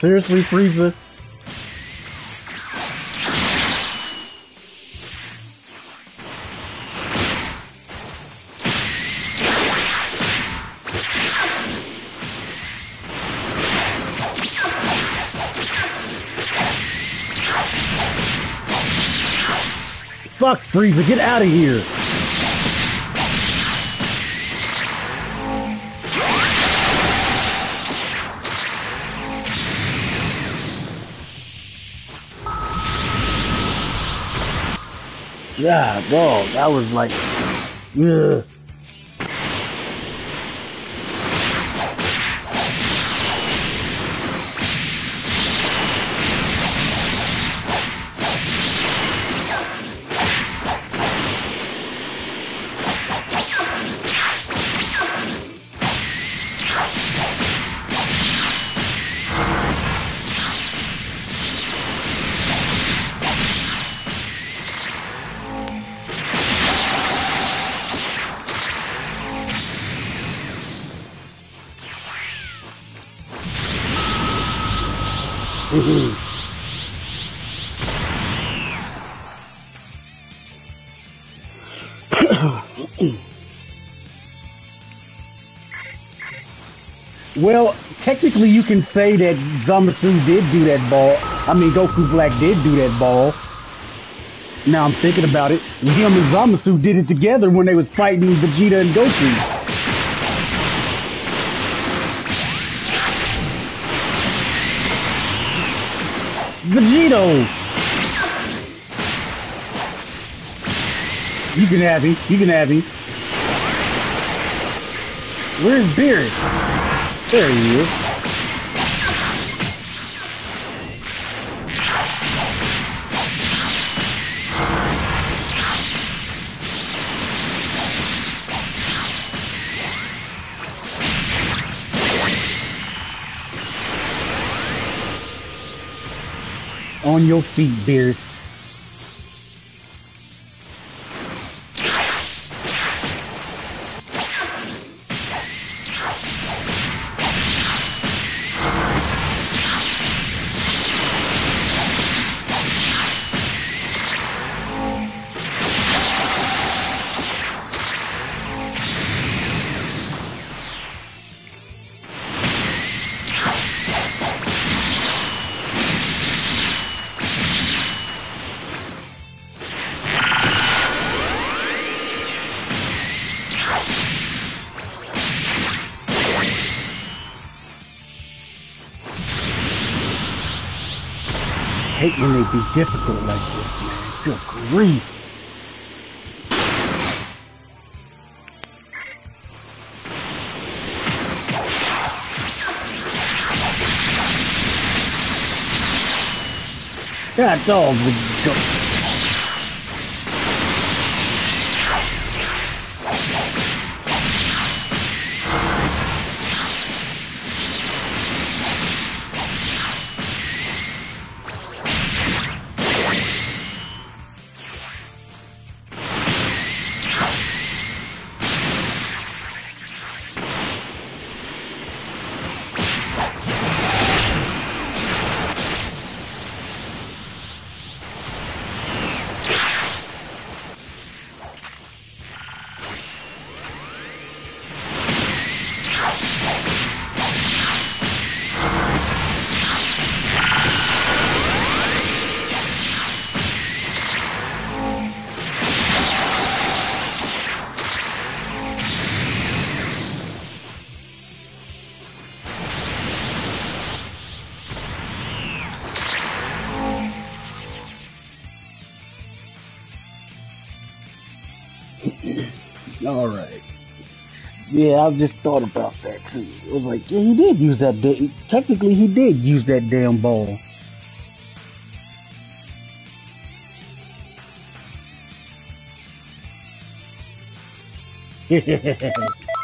Seriously, Frieza? Fuck, Frieza, get out of here! Yeah, dog, that was like, yeah. well, technically you can say that Zamasu did do that ball. I mean, Goku Black did do that ball. Now I'm thinking about it. Him and Zamasu did it together when they was fighting Vegeta and Goku. Vegito! You can have him. You can have him. Where's Beerus? There he is. On your feet, Beerus. Hate when they be difficult like this, man. Good grief. That dog would go. All right. Yeah, I just thought about that too. It was like, yeah, he did use that. Da- technically, he did use that damn ball.